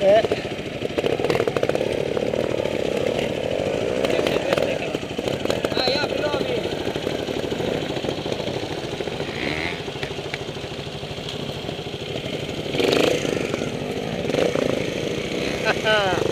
えああ。